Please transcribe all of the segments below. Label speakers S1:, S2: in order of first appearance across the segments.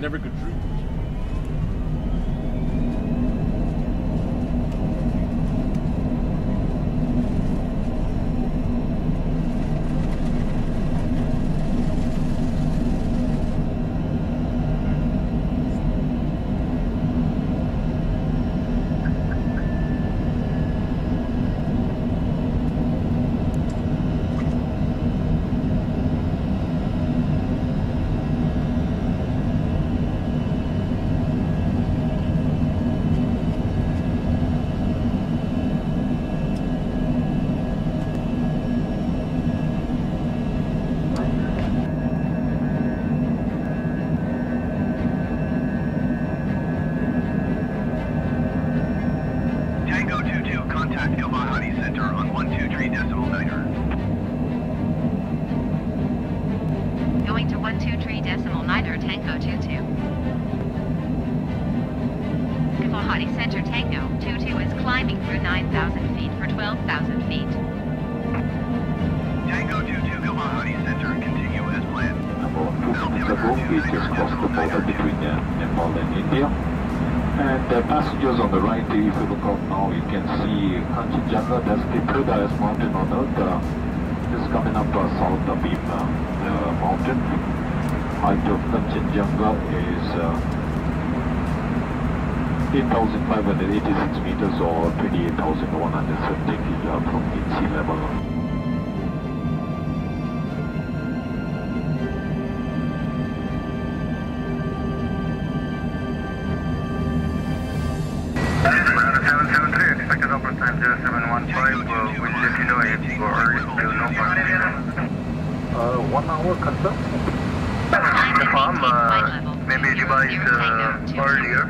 S1: Never could dream.
S2: Tango 22, contact Ilmahadi Center on 123 decimal niner.
S3: Going to 123 decimal niner Tango 22. Ilmahadi Center Tango 22 is climbing through 9,000 feet for 12,000 feet.
S2: Tango 22, Ilmahadi Center, continue as planned.
S4: About two minutes ago, we just crossed the border between uh, Nepal and India. And the passengers on the right, if you look up now, you can see Kanchenjunga, that's the third highest mountain on earth. Uh, is coming up uh, south of Beam uh, mountain. Height of Kanchenjunga is uh, 8,586 meters or 28,170 feet uh, from mean sea level.
S2: 0715, uh, we'll let you know if you are still no
S4: Uh, one hour.
S2: Confirm, uh, maybe
S3: 200
S2: revise uh, earlier,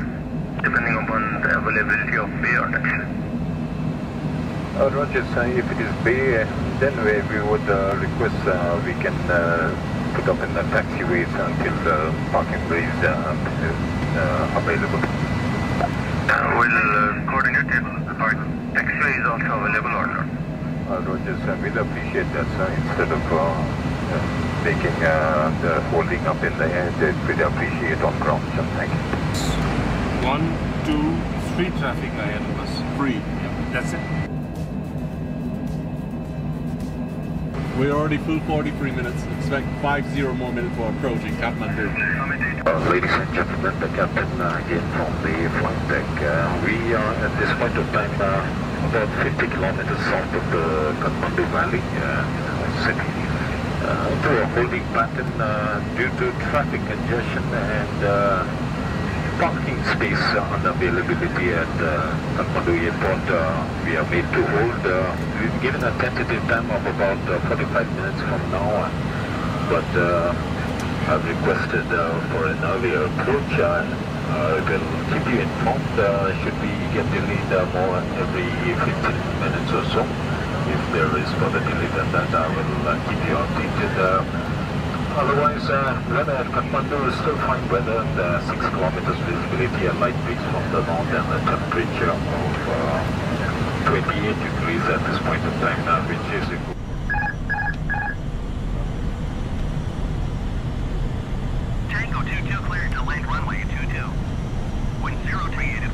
S2: depending upon the availability of bay or taxi.
S4: Uh, Roger, sir, if it is Bay, then we, we would uh, request uh, we can uh, put up in the taxiways until the parking bay is uh, uh, available.
S2: Uh, we'll uh, coordinate if our taxiway is also available or not.
S4: Uh, Roger, sir, we'll appreciate that, sir. Instead of uh, uh, making uh, the holding up in the air, that we'd appreciate on ground, sir. Thank you.
S1: One, two, three traffic ahead of us. Three. Yeah, that's it. We're already full 43 minutes. Expect 50 more minutes for approaching Kathmandu.
S4: Uh, ladies and gentlemen, the captain uh, again from the flight deck. Uh, we are at this point of time uh, about 50 kilometers south of the Kathmandu Valley uh, city. Uh, to a holding pattern uh, due to traffic congestion and uh, parking space unavailability at uh, Kathmandu Airport. Uh, we are made to hold. Uh, we've given a tentative time of about uh, 45 minutes from now, uh, but I've requested for an earlier approach. Uh, uh, we'll keep you informed uh, should we get delayed uh, more every 15 minutes or so. If there is further delay than that, I will uh, keep you updated. Uh, otherwise, uh, weather at Kathmandu is still fine weather and uh, 6 kilometers visibility, a light breeze from the north and a temperature of uh, 28 degrees at this point of time, uh, which is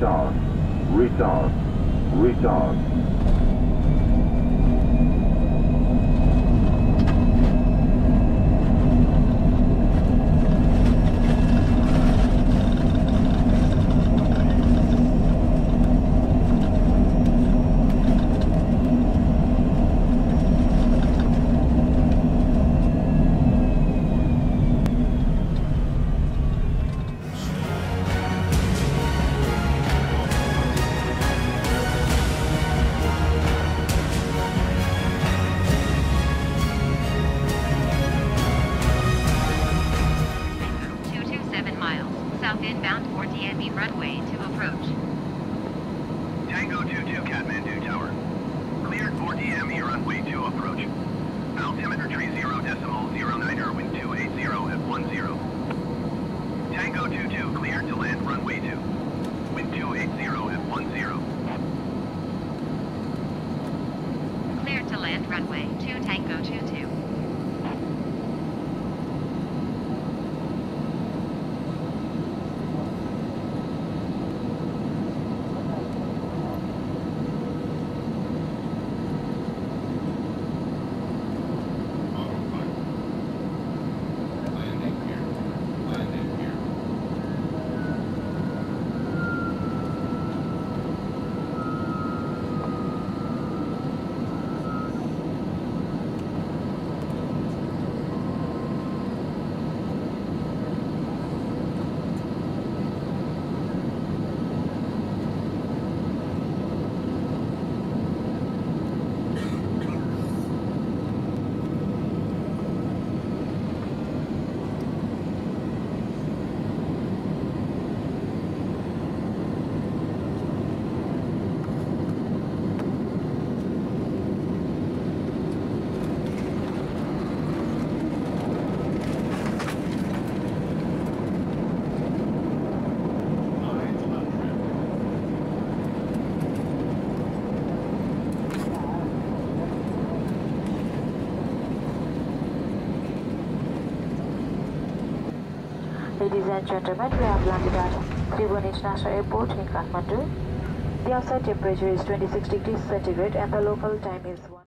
S4: retard, retard, retard.
S5: Ladies and gentlemen, we have landed at Tribhuvan International Airport in Kathmandu. The outside temperature is 26 degrees centigrade and the local time is 1.